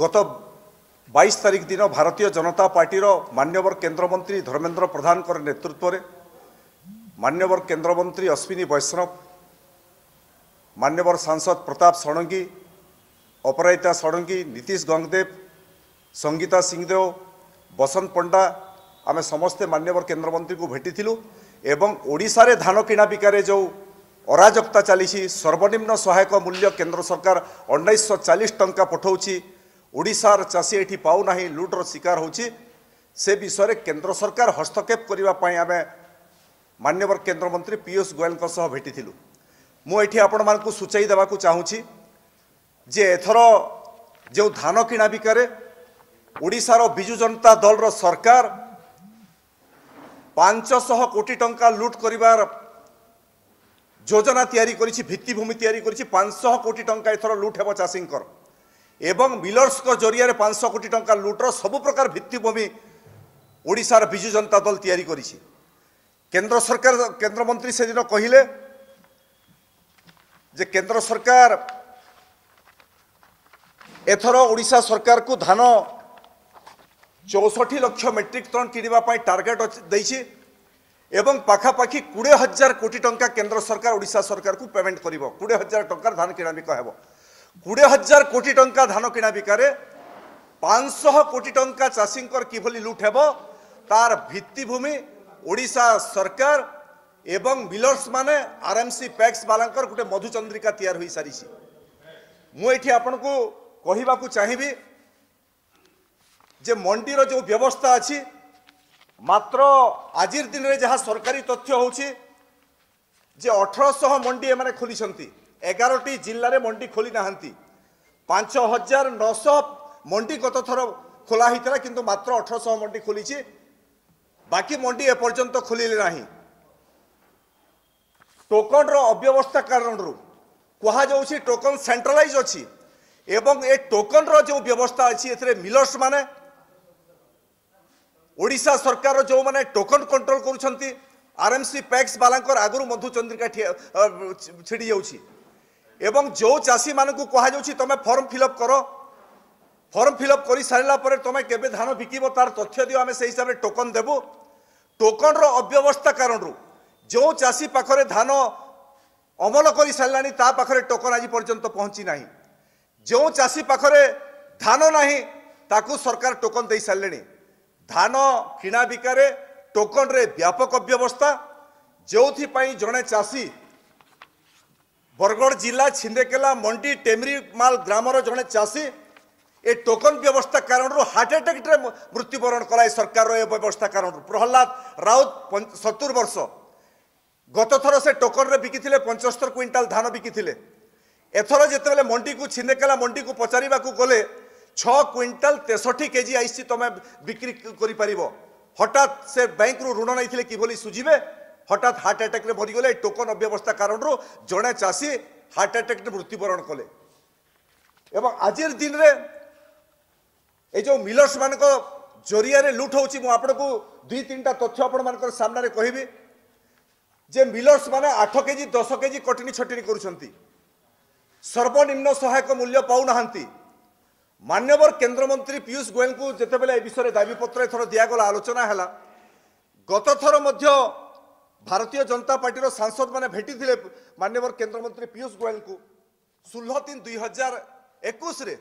ଗତ ବାଇଶ ତାରିଖ ଦିନ ଭାରତୀୟ ଜନତା ପାର୍ଟିର ମାନ୍ୟବର କେନ୍ଦ୍ରମନ୍ତ୍ରୀ ଧର୍ମେନ୍ଦ୍ର ପ୍ରଧାନଙ୍କର ନେତୃତ୍ୱରେ ମାନ୍ୟବର କେନ୍ଦ୍ରମନ୍ତ୍ରୀ ଅଶ୍ୱିନୀ ବୈଷ୍ଣବ ମାନ୍ୟବର ସାଂସଦ ପ୍ରତାପ ଷଡ଼ଙ୍ଗୀ ଅପରାଜିତା ଷଡ଼ଙ୍ଗୀ ନୀତିଶ ଗଙ୍ଗଦେବ ସଙ୍ଗୀତା ସିଂହଦେଓ ବସନ୍ତ ପଣ୍ଡା ଆମେ ସମସ୍ତେ ମାନ୍ୟବର କେନ୍ଦ୍ରମନ୍ତ୍ରୀଙ୍କୁ ଭେଟିଥିଲୁ ଏବଂ ଓଡ଼ିଶାରେ ଧାନ କିଣା ବିକାରେ ଯେଉଁ ଅରାଜକତା ଚାଲିଛି ସର୍ବନିମ୍ନ ସହାୟକ ମୂଲ୍ୟ କେନ୍ଦ୍ର ସରକାର ଅଣେଇଶହ ଚାଳିଶ ଟଙ୍କା ପଠାଉଛି ଓଡ଼ିଶାର ଚାଷୀ ଏଠି ପାଉନାହିଁ ଲୁଟ୍ର ଶିକାର ହେଉଛି ସେ ବିଷୟରେ କେନ୍ଦ୍ର ସରକାର ହସ୍ତକ୍ଷେପ କରିବା ପାଇଁ ଆମେ ମାନ୍ୟବର କେନ୍ଦ୍ରମନ୍ତ୍ରୀ ପିୟୁଷ ଗୋଏଲଙ୍କ ସହ ଭେଟିଥିଲୁ ମୁଁ ଏଠି ଆପଣମାନଙ୍କୁ ସୂଚାଇ ଦେବାକୁ ଚାହୁଁଛି ଯେ ଏଥର ଯେଉଁ ଧାନ କିଣା ବିକାରେ ଓଡ଼ିଶାର ବିଜୁ ଜନତା ଦଳର ସରକାର ପାଞ୍ଚଶହ କୋଟି ଟଙ୍କା ଲୁଟ୍ କରିବାର ଯୋଜନା ତିଆରି କରିଛି ଭିତ୍ତିଭୂମି ତିଆରି କରିଛି ପାଞ୍ଚଶହ କୋଟି ଟଙ୍କା ଏଥର ଲୁଟ୍ ହେବ ଚାଷୀଙ୍କର ଏବଂ ମିଲର୍ସଙ୍କ ଜରିଆରେ ପାଞ୍ଚଶହ କୋଟି ଟଙ୍କା ଲୁଟ୍ର ସବୁପ୍ରକାର ଭିତ୍ତିଭୂମି ଓଡ଼ିଶାର ବିଜୁ ଜନତା ଦଳ ତିଆରି କରିଛି କେନ୍ଦ୍ର ସରକାର କେନ୍ଦ୍ରମନ୍ତ୍ରୀ ସେଦିନ କହିଲେ ଯେ କେନ୍ଦ୍ର ସରକାର ଏଥର ଓଡ଼ିଶା ସରକାରକୁ ଧାନ ଚଉଷଠି ଲକ୍ଷ ମେଟ୍ରିକ୍ ଟନ୍ କିଣିବା ପାଇଁ ଟାର୍ଗେଟ୍ ଦେଇଛି ଏବଂ ପାଖାପାଖି କୋଡ଼ିଏ ହଜାର କୋଟି ଟଙ୍କା କେନ୍ଦ୍ର ସରକାର ଓଡ଼ିଶା ସରକାରକୁ ପେମେଣ୍ଟ କରିବ କୋଡ଼ିଏ ହଜାର ଟଙ୍କାର ଧାନ କିଣାବିକ ହେବ কোড়িয়ে হাজার কোটি টঙ্কা ধান কিনা বিকারে পাঁচশহ কোটি টঙ্কা চাষীঙ্কর কিভাবে লুট হব তার ভিত্তিভূমি ওড়িশা সরকার এবং মিলর্স মানে আরএমসি প্যাক্স বালাঙ্কর গোটে মধুচন্দ্রিকা তৈরি হয়ে সারিছি মু এটি আপনার কহবাকু চাহিবি যে মন্ডির যে ব্যবস্থা আছে মাত্র আজির দিনের যা সরকারি তথ্য হচ্ছে যে অঠরশহ মন্ডি এমানে খোলিছন্তি এগারোটি জিল্লার মন্ডি খোলি না পাঁচ হাজার নশ মন্ডি গত থর খোলা হয়েছিল কিন্তু মাত্র অঠরশ মন্ডি খোলিছে বাকি মন্ডি এপর্যন্ত খোলিলে না ଟୋକନର ଅବ୍ୟବସ୍ଥା କାରଣରୁ କୁହାଯାଉଛି ଟୋକନ ସେଣ୍ଟ୍ରାଲାଇଜ୍ ଅଛି ଏବଂ ଏ ଟୋକନର ଯେଉଁ ବ୍ୟବସ୍ଥା ଅଛି ଏଥିରେ ମିଲର୍ସମାନେ ଓଡ଼ିଶା ସରକାର ଯେଉଁମାନେ ଟୋକନ କଣ୍ଟ୍ରୋଲ କରୁଛନ୍ତି ଆର୍ଏମ୍ସି ପ୍ୟାକ୍ସ ବାଲାଙ୍କର ଆଗରୁ ମଧୁଚନ୍ଦ୍ରିକା ଛିଡ଼ି ଯାଉଛି এবং ଯେଉଁ ଚାଷୀମାନଙ୍କୁ କୁହାଯାଉଛି ତୁମେ ଫର୍ମ ଫିଲ୍ଅପ୍ କର ଫର୍ମ ଫିଲ୍ଅପ୍ କରିସାରିଲା ପରେ ତୁମେ କେବେ ଧାନ ବିକିବ ତାର ତଥ୍ୟ ଦିଅ ଆମେ ସେଇ ହିସାବରେ ଟୋକନ୍ ଦେବୁ ଟୋକନ୍ର ଅବ୍ୟବସ୍ଥା କାରଣରୁ ଯେଉଁ ଚାଷୀ ପାଖରେ ଧାନ ଅମଲ କରିସାରିଲାଣି ତା ପାଖରେ ଟୋକନ୍ ଆଜି ପର୍ଯ୍ୟନ୍ତ ପହଞ୍ଚି ନାହିଁ ଯେଉଁ ଚାଷୀ ପାଖରେ ଧାନ ନାହିଁ ତାକୁ ସରକାର ଟୋକନ୍ ଦେଇସାରିଲେଣି ଧାନ କିଣାବିକାରେ ଟୋକନ୍ରେ ବ୍ୟାପକ ଅବ୍ୟବସ୍ଥା ଯେଉଁଥିପାଇଁ ଜଣେ ଚାଷୀ বরগড় জেলা ছিন্দেকেলা মন্ডি টেমরিমাল গ্রামর জনে চাষী এ টোকন ব্যবস্থা কারণ হার্ট আটাকটে মৃত্যুবরণ কলায় সরকারর এ ব্যবস্থা কারণ প্রহ্লাদ রাউত সতুর বর্ষ গতথর সে টোকনরে বিকিলে পঞ্চস্তর কুইন্টাল ধান বিকিলে এথর যেতবে মন্ডিকু ছিন্দেকেলা মন্ডিকু পচারিবাকু গলে ছ কুইন্টাল তেষঠি কেজি আইসি তুমি বিক্রি করে পার হঠাৎ সে ব্যাঙ্কর ঋণ নেই কিভাবে সুঝিবে হঠাৎ হার্ট আটাকে মরিগলে এই টোকন অব্যবস্থা কারণ জনে চাষী হার্ট আটাকে মৃত্যুবরণ কলে এবং আজির দিনে এই যে মিলর্স মানক জরিয়ারে লুট হচ্ছে মু আপনার দুই তিনটা তথ্য আপনার সামনে কহবি যে মিলর্স মানে আঠ কেজি দশ কেজি কটিনি ছটিনি করছেন সর্বনিম্ন সহায়ক মূল্য পাও না মান্যবর কেন্দ্রমন্ত্রী পীয়ূষ গোয়েলঙ্কু যেতবে এ বিষয়ে দাবিপত্র এথর দিগলা আলোচনা হল গতথর মধ্য ଭାରତୀୟ ଜନତା ପାର୍ଟିର ସାଂସଦମାନେ ଭେଟିଥିଲେ ମାନ୍ୟବର କେନ୍ଦ୍ରମନ୍ତ୍ରୀ ପିୟୁଷ ଗୋଏଲଙ୍କୁ ଷୋହଳ ତିନି ଦୁଇ ହଜାର ଏକୋଇଶରେ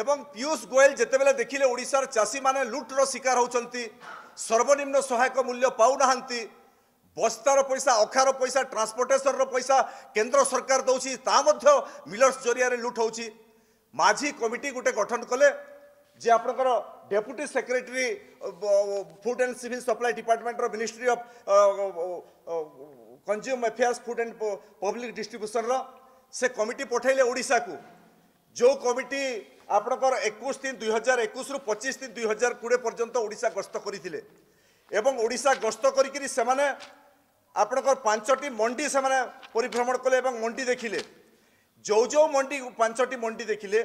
ଏବଂ ପିୟୁଷ ଗୋଏଲ ଯେତେବେଳେ ଦେଖିଲେ ଓଡ଼ିଶାର ଚାଷୀମାନେ ଲୁଟ୍ର ଶିକାର ହେଉଛନ୍ତି ସର୍ବନିମ୍ନ ସହାୟକ ମୂଲ୍ୟ ପାଉନାହାନ୍ତି ବସ୍ତାର ପଇସା ଅଖାର ପଇସା ଟ୍ରାନ୍ସପୋର୍ଟେସନର ପଇସା କେନ୍ଦ୍ର ସରକାର ଦେଉଛି ତା ମଧ୍ୟ ମିଲର୍ସ ଜରିଆରେ ଲୁଟ୍ ହେଉଛି ମାଝି କମିଟି ଗୋଟେ ଗଠନ କଲେ ଯେ ଆପଣଙ୍କର deputy secretary food and civil supply ଡିପାର୍ଟମେଣ୍ଟର ministry of consumer affairs food and public ଡିଷ୍ଟ୍ରିବ୍ୟୁସନ୍ର ସେ କମିଟି ପଠାଇଲେ ଓଡ଼ିଶାକୁ ଯେଉଁ କମିଟି ଆପଣଙ୍କର ଏକୋଇଶ ତିନି ଦୁଇ ହଜାର ଏକୋଇଶରୁ ପଚିଶ ତିନି ଦୁଇ ହଜାର କୋଡ଼ିଏ ପର୍ଯ୍ୟନ୍ତ ଓଡ଼ିଶା ଗସ୍ତ କରିଥିଲେ ଏବଂ ଓଡ଼ିଶା ଗସ୍ତ କରିକିରି ସେମାନେ ଆପଣଙ୍କର ପାଞ୍ଚଟି ମଣ୍ଡି ସେମାନେ ପରିଭ୍ରମଣ କଲେ ଏବଂ ମଣ୍ଡି ଦେଖିଲେ ଯେଉଁ ଯେଉଁ ମଣ୍ଡି ପାଞ୍ଚଟି ମଣ୍ଡି ଦେଖିଲେ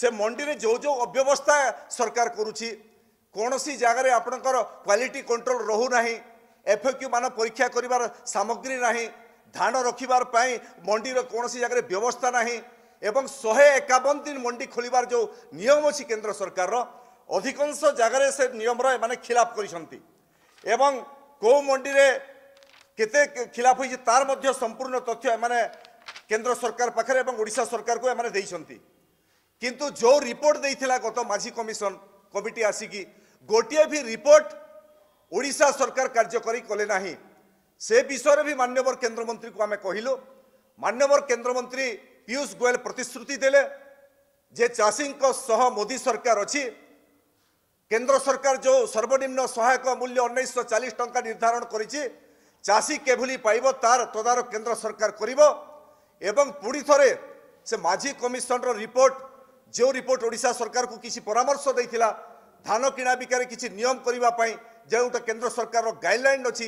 ସେ ମଣ୍ଡିରେ ଯେଉଁ ଯେଉଁ ଅବ୍ୟବସ୍ଥା ସରକାର କରୁଛି କୌଣସି ଜାଗାରେ ଆପଣଙ୍କର କ୍ୱାଲିଟି କଣ୍ଟ୍ରୋଲ ରହୁନାହିଁ ଏଫ୍ଏକ୍ୟୁମାନ ପରୀକ୍ଷା କରିବାର ସାମଗ୍ରୀ ନାହିଁ ଧାନ ରଖିବାର ପାଇଁ ମଣ୍ଡିର କୌଣସି ଜାଗାରେ ବ୍ୟବସ୍ଥା ନାହିଁ ଏବଂ ଶହେ ଏକାବନ ଦିନ ମଣ୍ଡି ଖୋଲିବାର ଯେଉଁ ନିୟମ ଅଛି କେନ୍ଦ୍ର ସରକାରର ଅଧିକାଂଶ ଜାଗାରେ ସେ ନିୟମର ଏମାନେ ଖିଲାପ କରିଛନ୍ତି ଏବଂ କେଉଁ ମଣ୍ଡିରେ କେତେ ଖିଲାପ ହୋଇଛି ତାର ମଧ୍ୟ ସମ୍ପୂର୍ଣ୍ଣ ତଥ୍ୟ ଏମାନେ କେନ୍ଦ୍ର ସରକାର ପାଖରେ ଏବଂ ଓଡ଼ିଶା ସରକାରକୁ ଏମାନେ ଦେଇଛନ୍ତି কিন্তু ଯେଉଁ ରିପୋର୍ଟ ଦେଇଥିଲା ଗତ ମାଝି କମିଶନ କମିଟି ଆସିକି ଗୋଟିଏ ବି ରିପୋର୍ଟ ଓଡ଼ିଶା ସରକାର କାର୍ଯ୍ୟକାରୀ କଲେ ନାହିଁ ସେ ବିଷୟରେ ବି ମାନ୍ୟବର କେନ୍ଦ୍ରମନ୍ତ୍ରୀକୁ ଆମେ କହିଲୁ ମାନ୍ୟବର କେନ୍ଦ୍ରମନ୍ତ୍ରୀ ପିୟୁଷ ଗୋଏଲ ପ୍ରତିଶ୍ରୁତି ଦେଲେ ଯେ ଚାଷୀଙ୍କ ସହ ମୋଦି ସରକାର ଅଛି କେନ୍ଦ୍ର ସରକାର ଯେଉଁ ସର୍ବନିମ୍ନ ସହାୟକ ମୂଲ୍ୟ ଉଣେଇଶହ ଚାଳିଶ ଟଙ୍କା ନିର୍ଦ୍ଧାରଣ କରିଛି ଚାଷୀ କେଭଳି ପାଇବ ତାର ତଦାରଖ କେନ୍ଦ୍ର ସରକାର କରିବ ଏବଂ ପୁଣି ଥରେ ସେ ମାଝି କମିଶନର ରିପୋର୍ଟ जो रिपोर्ट ओडा सरकार को किसी परामर्श दे धान किणा बिकार किसी नियम करने जोटा केन्द्र सरकार गाइडलैन अच्छी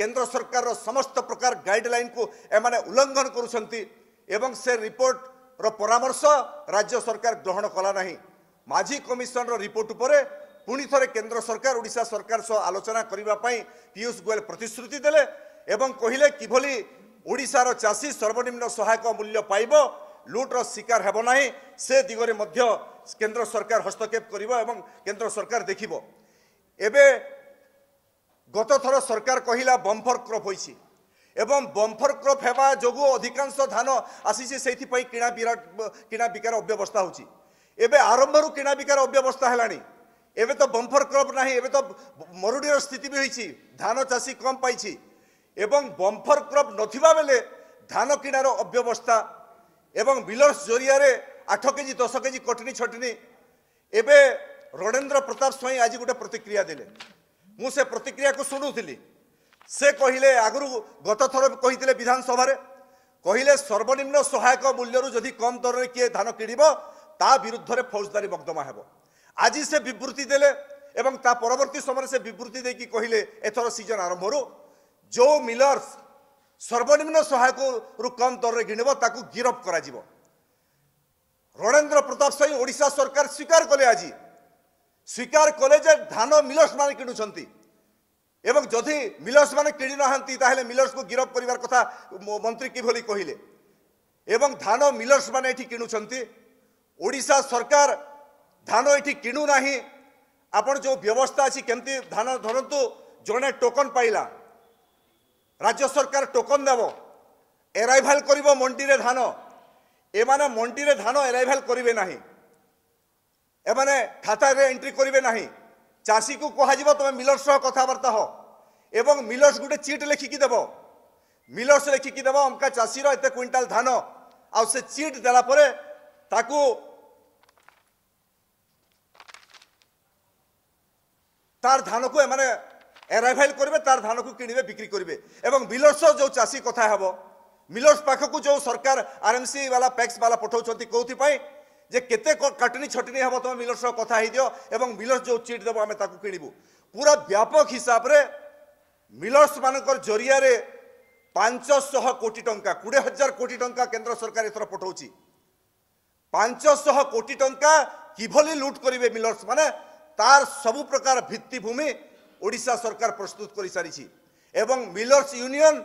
केन्द्र सरकार समस्त प्रकार गाइडलैन को एम उल्लंघन करुं से रिपोर्ट परामर्श राज्य सरकार ग्रहण कलाना माझी कमिशन रिपोर्ट पर पुणी थे केन्द्र सरकार ओडा सरकार सह आलोचना करने पीयूष गोयल प्रतिश्रुति कहले किभली ओडार चाषी सर्वनिम्न सहायक मूल्य पाइबा ଲୁଟ୍ର ଶିକାର ହେବ ନାହିଁ ସେ ଦିଗରେ ମଧ୍ୟ କେନ୍ଦ୍ର ସରକାର ହସ୍ତକ୍ଷେପ କରିବ ଏବଂ କେନ୍ଦ୍ର ସରକାର ଦେଖିବ ଏବେ ଗତଥର ସରକାର କହିଲା ବମ୍ଫର କ୍ରପ୍ ହୋଇଛି ଏବଂ ବମ୍ଫର କ୍ରପ୍ ହେବା ଯୋଗୁଁ ଅଧିକାଂଶ ଧାନ ଆସିଛି ସେଇଥିପାଇଁ କିଣା ବିରାଟ କିଣା ବିକାର ଅବ୍ୟବସ୍ଥା ହେଉଛି ଏବେ ଆରମ୍ଭରୁ କିଣା ବିକାର ଅବ୍ୟବସ୍ଥା ହେଲାଣି ଏବେ ତ ବମ୍ଫର କ୍ରପ୍ ନାହିଁ ଏବେ ତ ମରୁଡ଼ିର ସ୍ଥିତି ବି ହୋଇଛି ଧାନ ଚାଷୀ କମ୍ ପାଇଛି ଏବଂ ବମ୍ଫର କ୍ରପ୍ ନଥିବା ବେଳେ ଧାନ କିଣାର ଅବ୍ୟବସ୍ଥା এবং ବିଲର୍ସ ଜରିଆରେ ଆଠ କେଜି ଦଶ କେଜି କଟନୀ ଛଟନୀ ଏବେ ରଣେନ୍ଦ୍ର ପ୍ରତାପ ସ୍ୱାଇଁ ଆଜି ଗୋଟେ ପ୍ରତିକ୍ରିୟା ଦେଲେ ମୁଁ ସେ ପ୍ରତିକ୍ରିୟାକୁ ଶୁଣୁଥିଲି ସେ କହିଲେ ଆଗରୁ ଗତ ଥର କହିଥିଲେ ବିଧାନସଭାରେ କହିଲେ ସର୍ବନିମ୍ନ ସହାୟକ ମୂଲ୍ୟରୁ ଯଦି କମ୍ ଦରରେ କିଏ ଧାନ କିଣିବ ତା ବିରୁଦ୍ଧରେ ଫୌଜଦାରୀ ମକଦ୍ଦମା ହେବ ଆଜି ସେ ବିବୃତ୍ତି ଦେଲେ ଏବଂ ତା ପରବର୍ତ୍ତୀ ସମୟରେ ସେ ବିବୃତ୍ତି ଦେଇକି କହିଲେ ଏଥର ସିଜନ ଆରମ୍ଭରୁ ଯେଉଁ ମିଲର୍ସ ସର୍ବନିମ୍ନ ସହାୟକରୁ କମ୍ ଦରରେ କିଣିବ ତାକୁ ଗିରଫ କରାଯିବ ରଣେନ୍ଦ୍ର ପ୍ରତାପ ସ୍ୱାଇଁ ଓଡ଼ିଶା ସରକାର ସ୍ୱୀକାର କଲେ ଆଜି ସ୍ୱୀକାର କଲେ ଯେ ଧାନ ମିଲର୍ସମାନେ କିଣୁଛନ୍ତି ଏବଂ ଯଦି ମିଲର୍ସମାନେ କିଣି ନାହାନ୍ତି ତାହେଲେ ମିଲର୍ସକୁ ଗିରଫ କରିବାର କଥା ମନ୍ତ୍ରୀ କିଭଳି କହିଲେ ଏବଂ ଧାନ ମିଲର୍ସମାନେ ଏଠି କିଣୁଛନ୍ତି ଓଡ଼ିଶା ସରକାର ଧାନ ଏଠି କିଣୁନାହିଁ ଆପଣ ଯେଉଁ ବ୍ୟବସ୍ଥା ଅଛି କେମିତି ଧାନ ଧରନ୍ତୁ ଜଣେ ଟୋକନ୍ ପାଇଲା রাজ্য সরকার টোকন দেব এরাইভাল করব মন্ডিরে ধান এমানে মন্ডিরে ধান এরাইভাল করবে না এমানে খাতারে এন্ট্রি করবে না চাষী কু কব তুমি মিলর সহ কথাবার্তা হ এবং মিলর্স গোটে চিট লেখিকি দেব মিলর্স লেখিকি দেব অমকা চাষীর এতে কুইন্টাল ধান আিট চিট পরে তাকু তার ধানকু এমানে ଏରାଇଭାଇଲ୍ କରିବେ ତାର ଧାନକୁ କିଣିବେ ବିକ୍ରି କରିବେ ଏବଂ ବିଲର୍ସ ଯେଉଁ ଚାଷୀ କଥା ହେବ ମିଲର୍ସ ପାଖକୁ ଯେଉଁ ସରକାର ଆର୍ଏମ୍ସି ବାଲା ପ୍ୟାକ୍ସ ବାଲା ପଠାଉଛନ୍ତି କେଉଁଥିପାଇଁ ଯେ କେତେ କାଟନି ଛଟନି ହେବ ତୁମେ ମିଲର୍ସ ସହ କଥା ହେଇଦିଅ ଏବଂ ମିଲର୍ସ ଯେଉଁ ଚିଟ୍ ଦେବ ଆମେ ତାକୁ କିଣିବୁ ପୁରା ବ୍ୟାପକ ହିସାବରେ ମିଲର୍ସମାନଙ୍କର ଜରିଆରେ ପାଞ୍ଚଶହ କୋଟି ଟଙ୍କା କୋଡ଼ିଏ ହଜାର କୋଟି ଟଙ୍କା କେନ୍ଦ୍ର ସରକାର ଏଥର ପଠାଉଛି ପାଞ୍ଚଶହ କୋଟି ଟଙ୍କା କିଭଳି ଲୁଟ୍ କରିବେ ମିଲର୍ସ ମାନେ ତାର ସବୁ ପ୍ରକାର ଭିତ୍ତିଭୂମି ଓଡ଼ିଶା ସରକାର ପ୍ରସ୍ତୁତ କରିସାରିଛି ଏବଂ ମିଲର୍ସ ୟୁନିଅନ୍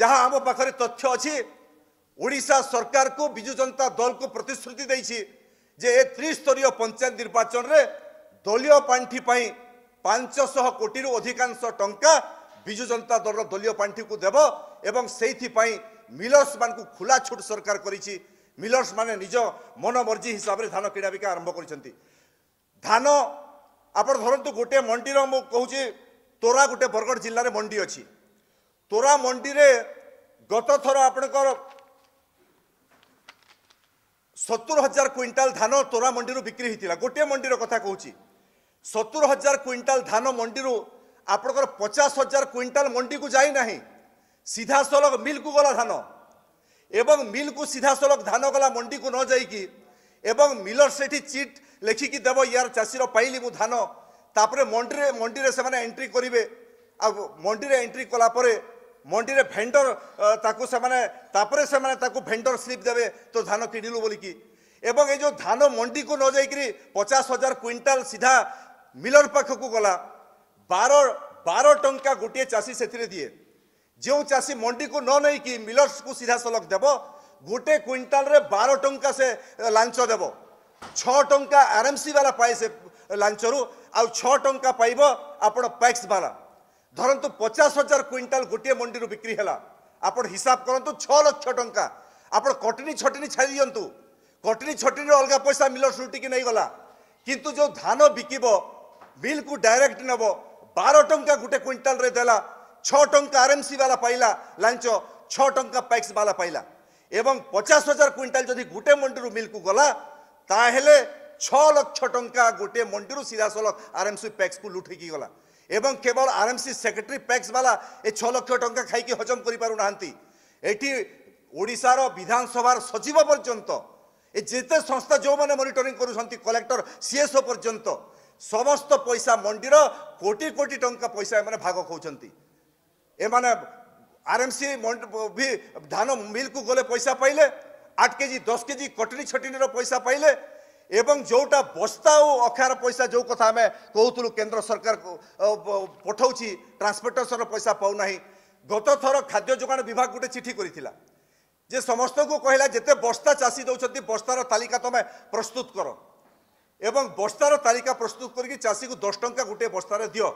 ଯାହା ଆମ ପାଖରେ ତଥ୍ୟ ଅଛି ଓଡ଼ିଶା ସରକାରକୁ ବିଜୁ ଜନତା ଦଳକୁ ପ୍ରତିଶ୍ରୁତି ଦେଇଛି ଯେ ଏ ତ୍ରିସ୍ତରୀୟ ପଞ୍ଚାୟତ ନିର୍ବାଚନରେ ଦଳୀୟ ପାଣ୍ଠି ପାଇଁ ପାଞ୍ଚଶହ କୋଟିରୁ ଅଧିକାଂଶ ଟଙ୍କା ବିଜୁ ଜନତା ଦଳର ଦଳୀୟ ପାଣ୍ଠିକୁ ଦେବ ଏବଂ ସେଇଥିପାଇଁ ମିଲର୍ସମାନଙ୍କୁ ଖୋଲା ଛୁଟ ସରକାର କରିଛି ମିଲର୍ସମାନେ ନିଜ ମନମର୍ଜି ହିସାବରେ ଧାନ କିଣା ବିକା ଆରମ୍ଭ କରିଛନ୍ତି ଧାନ ଆପଣ ଧରନ୍ତୁ ଗୋଟିଏ ମଣ୍ଡିର ମୁଁ କହୁଛି ତୋରା ଗୋଟେ ବରଗଡ଼ ଜିଲ୍ଲାରେ ମଣ୍ଡି ଅଛି ତୋରା ମଣ୍ଡିରେ ଗତଥର ଆପଣଙ୍କର ସତୁର ହଜାର କ୍ୱିଣ୍ଟାଲ ଧାନ ତୋରା ମଣ୍ଡିରୁ ବିକ୍ରି ହୋଇଥିଲା ଗୋଟିଏ ମଣ୍ଡିର କଥା କହୁଛି ସତୁର ହଜାର କ୍ୱିଣ୍ଟାଲ ଧାନ ମଣ୍ଡିରୁ ଆପଣଙ୍କର ପଚାଶ ହଜାର କ୍ୱିଣ୍ଟାଲ ମଣ୍ଡିକୁ ଯାଇନାହିଁ ସିଧାସଳଖ ମିଲ୍କୁ ଗଲା ଧାନ ଏବଂ ମିଲ୍କୁ ସିଧାସଳଖ ଧାନ ଗଲା ମଣ୍ଡିକୁ ନ ଯାଇକି ଏବଂ ମିଲର୍ ସେଠି ଚିଟ୍ ଲେଖିକି ଦେବ ୟାର ଚାଷୀର ପାଇଲି ମୁଁ ଧାନ ତାପରେ ମଣ୍ଡିରେ ମଣ୍ଡିରେ ସେମାନେ ଏଣ୍ଟ୍ରି କରିବେ ଆଉ ମଣ୍ଡିରେ ଏଣ୍ଟ୍ରି କଲା ପରେ ମଣ୍ଡିରେ ଭେଣ୍ଡର ତାକୁ ସେମାନେ ତାପରେ ସେମାନେ ତାକୁ ଭେଣ୍ଡର ସ୍ଲିପ୍ ଦେବେ ତ ଧାନ କିଣିଲୁ ବୋଲିକି ଏବଂ ଏ ଯେଉଁ ଧାନ ମଣ୍ଡିକୁ ନ ଯାଇକରି ପଚାଶ ହଜାର କ୍ୱିଣ୍ଟାଲ ସିଧା ମିଲର ପାଖକୁ ଗଲା ବାର ବାର ଟଙ୍କା ଗୋଟିଏ ଚାଷୀ ସେଥିରେ ଦିଏ ଯେଉଁ ଚାଷୀ ମଣ୍ଡିକୁ ନ ନେଇକି ମିଲର୍ସକୁ ସିଧାସଳଖ ଦେବ ଗୋଟେ କ୍ୱିଣ୍ଟାଲରେ ବାର ଟଙ୍କା ସେ ଲାଞ୍ଚ ଦେବ ଛଅ ଟଙ୍କା ଆର୍ଏମ୍ସି ବାଲା ପାଏ ସେ ଲାଞ୍ଚରୁ ଆଉ ଛଅ ଟଙ୍କା ପାଇବ ଆପଣ ପ୍ୟାକ୍ସ ବାଲା ଧରନ୍ତୁ ପଚାଶ ହଜାର କ୍ୱିଣ୍ଟାଲ ଗୋଟିଏ ମଣ୍ଡିରୁ ବିକ୍ରି ହେଲା ଆପଣ ହିସାବ କରନ୍ତୁ ଛଅ ଲକ୍ଷ ଟଙ୍କା ଆପଣ କଟିନି ଛଟିନି ଛାଡ଼ି ଦିଅନ୍ତୁ କଟିନି ଛଟିନିର ଅଲଗା ପଇସା ମିଲର ସୁଟିକି ନେଇଗଲା କିନ୍ତୁ ଯେଉଁ ଧାନ ବିକିବ ମିଲ୍କୁ ଡାଇରେକ୍ଟ ନେବ ବାର ଟଙ୍କା ଗୋଟେ କ୍ୱିଣ୍ଟାଲରେ ଦେଲା ଛଅ ଟଙ୍କା ଆର୍ଏମ୍ସି ବାଲା ପାଇଲା ଲାଞ୍ଚ ଛଅ ଟଙ୍କା ପ୍ୟାକ୍ସ ବାଲା ପାଇଲା ଏବଂ ପଚାଶ ହଜାର କ୍ୱିଣ୍ଟାଲ ଯଦି ଗୋଟେ ମଣ୍ଡିରୁ ମିଲ୍କୁ ଗଲା ତାହେଲେ ଛଅ ଲକ୍ଷ ଟଙ୍କା ଗୋଟିଏ ମଣ୍ଡିରୁ ସିଧାସଳଖ ଆର୍ଏମ୍ସି ପ୍ୟାକ୍ସକୁ ଲୁଠିକି ଗଲା ଏବଂ କେବଳ ଆର୍ଏମ୍ସି ସେକ୍ରେଟାରୀ ପ୍ୟାକ୍ସ ବାଲା ଏ ଛଅ ଲକ୍ଷ ଟଙ୍କା ଖାଇକି ହଜମ କରିପାରୁନାହାନ୍ତି ଏଠି ଓଡ଼ିଶାର ବିଧାନସଭାର ସଚିବ ପର୍ଯ୍ୟନ୍ତ ଏ ଯେତେ ସଂସ୍ଥା ଯେଉଁମାନେ ମନିଟରିଂ କରୁଛନ୍ତି କଲେକ୍ଟର ସିଏସ୍ଓ ପର୍ଯ୍ୟନ୍ତ ସମସ୍ତ ପଇସା ମଣ୍ଡିର କୋଟି କୋଟି ଟଙ୍କା ପଇସା ଏମାନେ ଭାଗ ଖାଉଛନ୍ତି ଏମାନେ ଆର୍ଏମ୍ସି ବି ଧାନ ମିଲ୍କୁ ଗଲେ ପଇସା ପାଇଲେ আট কেজি দশ কেজি কটনি ছটিনির পয়সা পাইলে এবং যেটা বস্তা ও অক্ষার পয়সা যে কথা আমি কৌলু কেন্দ্র সরকার পঠাউছি ট্রান্সপোর্টেসন পয়সা পাওনা গত থর খাদ্য যোগান বিভাগ গোটে চিঠি করেছিল যে সমস্ত কহিলা যেতে বস্তা চাষী দৌঁচ বস্তার তালিকা তুমি প্রস্তুত কর এবং বস্তার তালিকা প্রস্তুত করি চাষী দশ টঙ্কা গোটে বস্তার দিও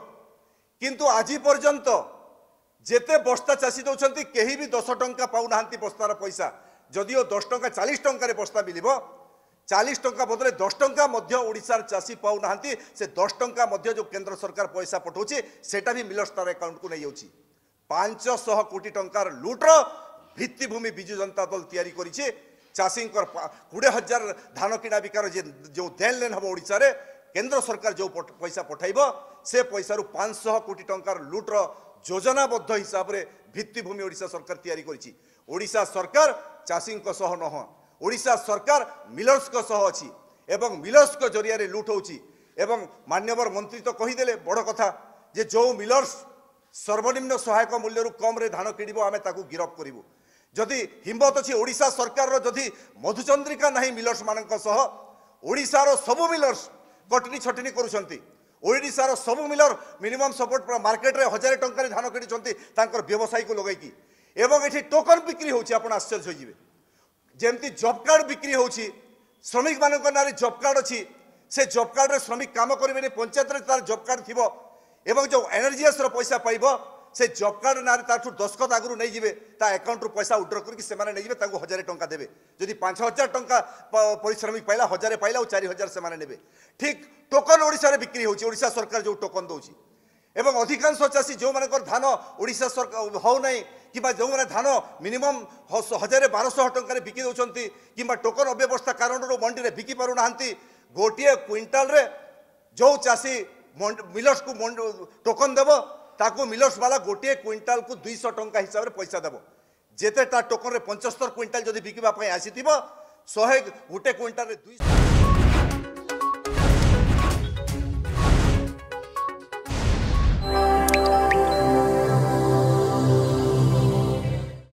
কিন্তু আজ পর্যন্ত যেতে বস্তা চাষী দৌঁচ কেহি দশ টঙ্কা পাও না বস্তার পয়সা যদিও দশ টঙ্কা চালিশ টঙ্কার বস্তা মিলিব চালিশ টঙ্কা বদলে দশ টঙ্কা মধ্য ওড়িশার চাষী পাওনা সে দশ টঙ্কা মধ্য যে কেন্দ্র সরকার পয়সা পঠাউছে সেটা বি মিলর ষ্টার আকাউন্টকু নিয়ে যাচ্ছে পাঁচশহ কোটি টঙ্কার লুটর ভিত্তিভূমি বিজু জনতা দল তৈরি করেছে চাষীঙ্কর কোড়ি হাজার ধান কিনা বিকার যে যে দেন লেন হব ওড়িশার কেন্দ্র সরকার যে পয়সা পঠাইব সে পয়সার পাঁচশহ কোটি টঙ্কার লুটর যোজনাবদ্ধ হিসাবে ভিত্তিভূমি ওড়িশা সরকার তৈরি করেছে ওড়িশা সরকার ଚାଷୀଙ୍କ ସହ ନୁହଁ ଓଡ଼ିଶା ସରକାର ମିଲର୍ସଙ୍କ ସହ ଅଛି ଏବଂ ମିଲର୍ସଙ୍କ ଜରିଆରେ ଲୁଟ୍ ହେଉଛି ଏବଂ ମାନ୍ୟବର ମନ୍ତ୍ରୀ ତ କହିଦେଲେ ବଡ଼ କଥା ଯେ ଯେଉଁ ମିଲର୍ସ ସର୍ବନିମ୍ନ ସହାୟକ ମୂଲ୍ୟରୁ କମ୍ରେ ଧାନ କିଣିବ ଆମେ ତାକୁ ଗିରଫ କରିବୁ ଯଦି ହିମ୍ମତ ଅଛି ଓଡ଼ିଶା ସରକାରର ଯଦି ମଧୁଚନ୍ଦ୍ରିକା ନାହିଁ ମିଲର୍ସମାନଙ୍କ ସହ ଓଡ଼ିଶାର ସବୁ ମିଲର୍ସ କଟନି ଛଟନି କରୁଛନ୍ତି ଓଡ଼ିଶାର ସବୁ ମିଲର ମିନିମମ୍ ସପୋର୍ଟ ମାର୍କେଟରେ ହଜାରେ ଟଙ୍କାରେ ଧାନ କିଣିଛନ୍ତି ତାଙ୍କର ବ୍ୟବସାୟୀକୁ ଲଗାଇକି এবং এটি টোকন বিক্রি হচ্ছে আপনার আশ্চর্য হয়ে যাবে যেমতি জব কার্ড বিক্রি হচ্ছে শ্রমিক মানক নাঁরে জব কার্ড অছি সে জব কার্ডরে শ্রমিক কাম করবে পঞ্চায়েত তার জব কার্ড থাকবে এবং যে এনআরজিএসর পয়সা পাইব সে জব কার্ড না তার দশকত আগর নিয়ে যাবে তা একাউন্টর পয়সা উড্র করি সে নিয়ে তাকে হাজার টাকা দেবে যদি পাঁচ হাজার টাকা পরিশ্রমিক পাইলা হাজার পাইলা চারি হাজার সে নেবে ঠিক টোকন ওড়িশার বিক্রি হচ্ছে ওড়িশা সরকার যে টোকন দেওয়া ଏବଂ ଅଧିକାଂଶ ଚାଷୀ ଯେଉଁମାନଙ୍କର ଧାନ ଓଡ଼ିଶା ସରକାର ହେଉନାହିଁ କିମ୍ବା ଯେଉଁମାନେ ଧାନ ମିନିମମ୍ ହଜାରେ ବାରଶହ ଟଙ୍କାରେ ବିକି ଦେଉଛନ୍ତି କିମ୍ବା ଟୋକନ ଅବ୍ୟବସ୍ଥା କାରଣରୁ ମଣ୍ଡିରେ ବିକି ପାରୁନାହାନ୍ତି ଗୋଟିଏ କ୍ୱିଣ୍ଟାଲରେ ଯେଉଁ ଚାଷୀ ମିଲର୍ସକୁ ଟୋକନ ଦେବ ତାକୁ ମିଲର୍ସ ବାଲା ଗୋଟିଏ କ୍ୱିଣ୍ଟାଲକୁ ଦୁଇଶହ ଟଙ୍କା ହିସାବରେ ପଇସା ଦେବ ଯେତେ ତା ଟୋକନରେ ପଞ୍ଚସ୍ତର କ୍ୱିଣ୍ଟାଲ ଯଦି ବିକିବା ପାଇଁ ଆସିଥିବ ଶହେ ଗୋଟେ କ୍ୱିଣ୍ଟାଲରେ ଦୁଇଶହ